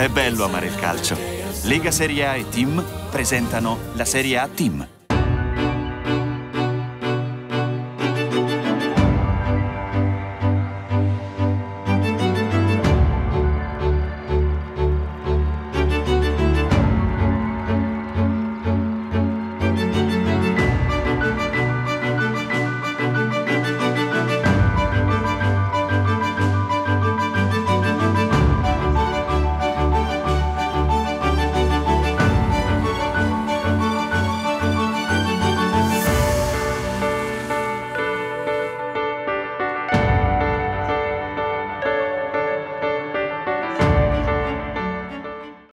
È bello amare il calcio. Lega Serie A e Team presentano la Serie A Team.